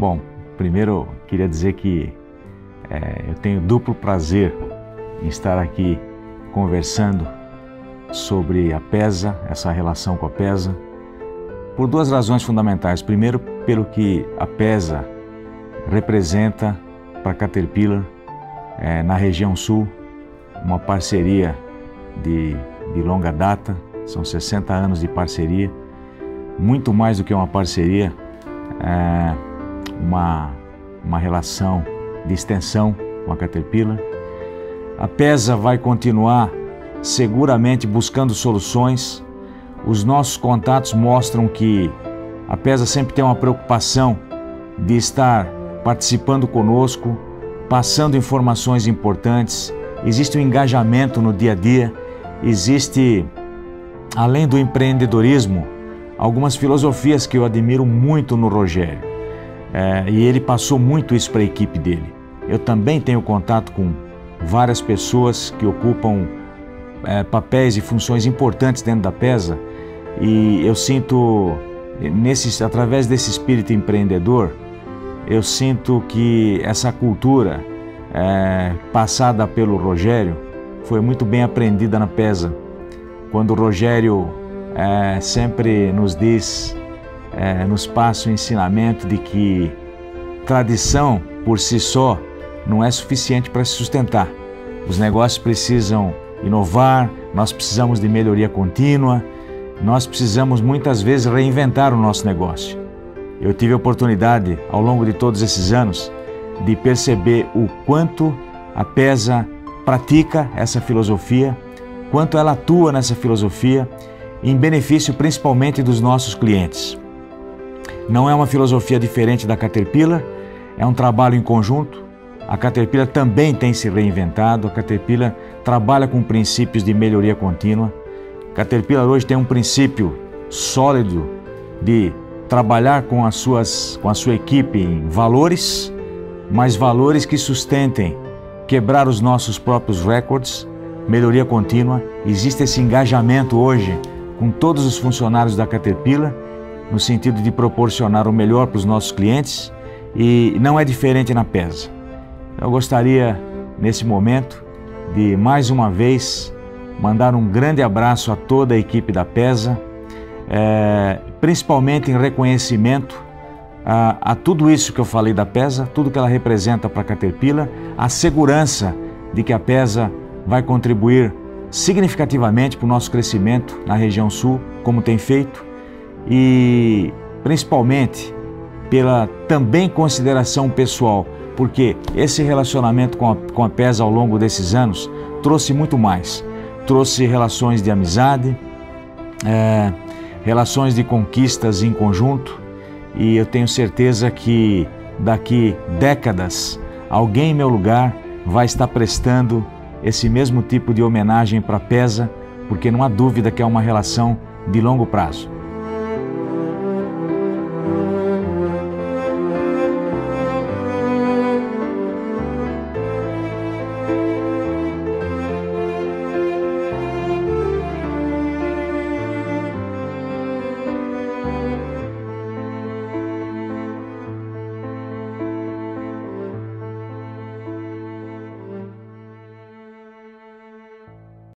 Bom, primeiro queria dizer que é, eu tenho duplo prazer em estar aqui conversando sobre a PESA, essa relação com a PESA, por duas razões fundamentais. Primeiro, pelo que a PESA representa para a Caterpillar é, na região sul, uma parceria de, de longa data, são 60 anos de parceria, muito mais do que uma parceria, é, uma, uma relação de extensão com a Caterpillar. A PESA vai continuar seguramente buscando soluções. Os nossos contatos mostram que a PESA sempre tem uma preocupação de estar participando conosco, passando informações importantes. Existe um engajamento no dia a dia, existe, além do empreendedorismo, algumas filosofias que eu admiro muito no Rogério. É, e ele passou muito isso para a equipe dele. Eu também tenho contato com várias pessoas que ocupam é, papéis e funções importantes dentro da PESA e eu sinto, nesse, através desse espírito empreendedor, eu sinto que essa cultura é, passada pelo Rogério foi muito bem aprendida na PESA. Quando o Rogério é, sempre nos diz, é, nos passa o ensinamento de que tradição por si só não é suficiente para se sustentar. Os negócios precisam inovar, nós precisamos de melhoria contínua, nós precisamos muitas vezes reinventar o nosso negócio. Eu tive a oportunidade, ao longo de todos esses anos, de perceber o quanto a PESA pratica essa filosofia, quanto ela atua nessa filosofia, em benefício principalmente dos nossos clientes. Não é uma filosofia diferente da Caterpillar, é um trabalho em conjunto, a Caterpillar também tem se reinventado, a Caterpillar trabalha com princípios de melhoria contínua. A Caterpillar hoje tem um princípio sólido de trabalhar com, as suas, com a sua equipe em valores, mas valores que sustentem quebrar os nossos próprios recordes, melhoria contínua. Existe esse engajamento hoje com todos os funcionários da Caterpillar, no sentido de proporcionar o melhor para os nossos clientes, e não é diferente na PESA. Eu gostaria, nesse momento, de mais uma vez mandar um grande abraço a toda a equipe da PESA, é, principalmente em reconhecimento a, a, tudo isso que eu falei da PESA, tudo que ela representa para a Caterpillar, a segurança de que a PESA vai contribuir significativamente para o nosso crescimento na região sul, como tem feito, e principalmente pela também consideração pessoal porque esse relacionamento com a, com a PES ao longo desses anos trouxe muito mais. Trouxe relações de amizade, é, relações de conquistas em conjunto, e eu tenho certeza que daqui décadas alguém em meu lugar vai estar prestando esse mesmo tipo de homenagem para a PESA, porque não há dúvida que é uma relação de longo prazo.